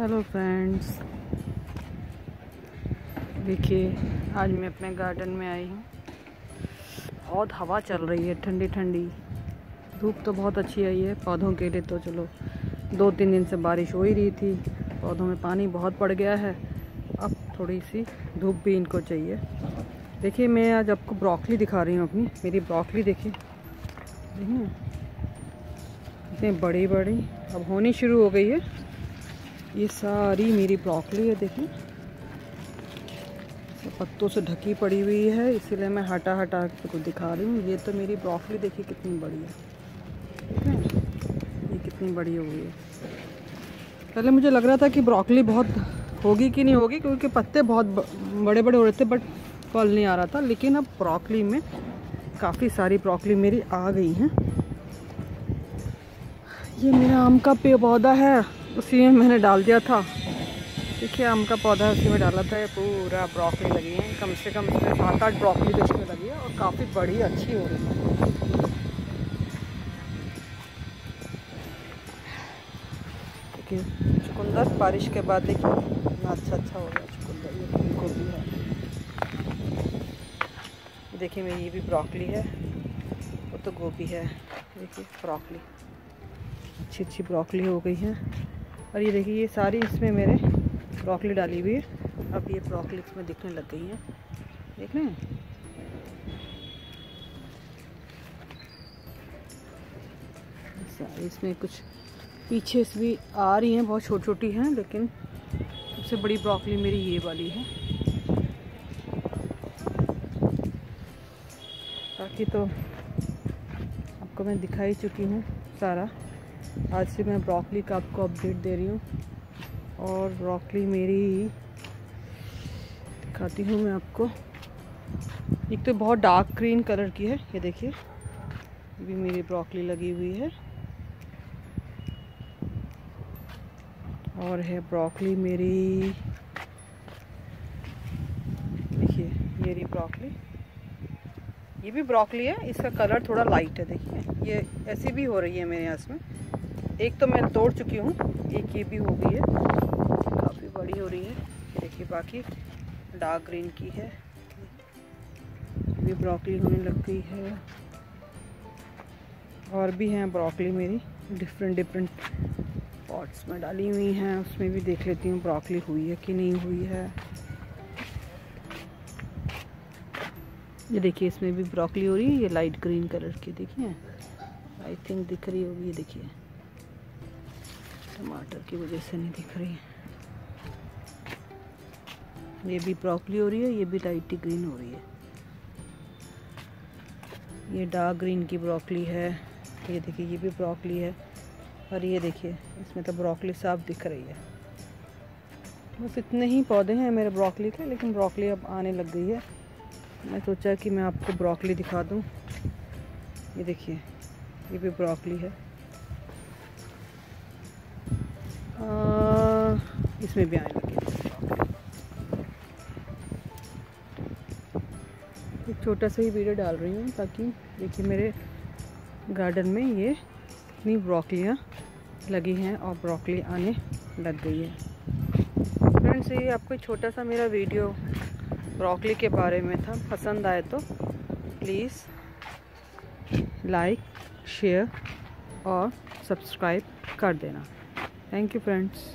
Hello friends देखिए, आज मैं अपने गार्डन में आई हूँ। बहुत हवा चल रही है ठंडी ठंडी धूप तो बहुत अच्छी आई है, पौधों के लिए तो चलो दो तीन दिन से बारिश हो ही रही थी। पौधों में पानी बहुत पड़ गया है। अब थोड़ी सी धूप भी इनको चाहिए। देखिए, मैं आज आपको ब्रोकली दिखा रही हूँ अपनी। मेरी ब्रोकली देखिए। देखिए। इतनी बड़ी बड़ी अब होनी शुरू हो गई है। ये सारी मेरी ब्रोकली है, देखिए। पत्तों से ढकी पड़ी हुई है, इसीलिए मैं हटा हटा के दिखा रही हूँ। ये तो मेरी ब्रोकली, देखिए कितनी बड़ी है। ठीक है ये कितनी बड़ी हो गई है। पहले मुझे लग रहा था कि ब्रोकली बहुत होगी कि नहीं होगी, क्योंकि पत्ते बहुत बड़े बड़े हो रहे थे, बट फल नहीं आ रहा था। लेकिन अब ब्रोकली में काफ़ी सारी ब्रोकली मेरी आ गई हैं। ये मेरा आम का पे पौधा है। उसी में मैंने डाल दिया था। देखिए, आम का पौधा उसी में डाला था। पूरा ब्रॉकली लगी है। कम से कम इसमें सात आठ ब्रॉकली तो इसमें लगी है और काफ़ी बड़ी, अच्छी हो रही है। देखिए, चुकंदर, बारिश के बाद देखिए, इतना अच्छा अच्छा हो गया चुकंदर। ये गोभी है। देखिए, मेरी ये भी ब्रॉकली है। वो तो गोभी है। देखिए, ब्रॉकली। अच्छी अच्छी ब्रॉकली हो गई है। और ये देखिए, ये सारी इसमें मेरे ब्रोकली डाली हुई है। अब ये ब्रोकली इसमें दिखने लग गई है। देख रहे हैं? इसमें कुछ पीछे से भी आ रही हैं, बहुत छोटी छोटी हैं, लेकिन सबसे बड़ी ब्रोकली मेरी ये वाली है। बाकी तो आपको मैं दिखाई चुकी हूँ सारा। आज से मैं ब्रोकली का आपको अपडेट दे रही हूँ और ब्रोकली मेरी दिखाती हूँ मैं आपको। एक तो बहुत डार्क ग्रीन कलर की है, ये देखिए। ये भी मेरी ब्रोकली लगी हुई है। और है ब्रोकली मेरी, देखिए रही ब्रोकली। ये भी ब्रोकली है, इसका कलर थोड़ा लाइट है, देखिए। ये ऐसी भी हो रही है मेरे यहाँ इसमें एक तो मैं तोड़ चुकी हूँ, एक ये भी हो गई है। काफ़ी बड़ी हो रही है। देखिए, बाकी डार्क ग्रीन की है। भी ब्रोकली होने लग गई है। और भी हैं ब्रोकली मेरी डिफरेंट डिफरेंट पॉट्स में डाली हुई हैं। उसमें भी देख लेती हूँ, ब्रोकली हुई है कि नहीं हुई है। ये देखिए, इसमें भी ब्रोकली हो रही है, ये लाइट ग्रीन कलर की, देखिए। आई थिंक दिख रही होगी, ये देखिए। टमाटर की वजह से नहीं दिख रही ये भी ब्रोकली हो रही है, ये भी लाइट ग्रीन हो रही है। ये डार्क ग्रीन की ब्रोकली है, ये देखिए, ये भी ब्रोकली है। और ये देखिए, इसमें तो ब्रोकली साफ़ दिख रही है। बस इतने ही पौधे हैं मेरे ब्रोकली के, लेकिन ब्रोकली अब आने लग गई है। मैं सोचा कि मैं आपको ब्रोकली दिखा दूँ। ये देखिए, ये भी ब्रोकली है। आ, इसमें भी आने लगे एक छोटा सा ही वीडियो डाल रही हूँ ताकि देखिए मेरे गार्डन में ये इतनी ब्रोकलियाँ लगी हैं और ब्रोकली आने लग गई है। फ्रेंड्स ये आपको छोटा सा मेरा वीडियो ब्रोकली के बारे में था। पसंद आए तो प्लीज़ लाइक शेयर और सब्सक्राइब कर देना। Thank you friends.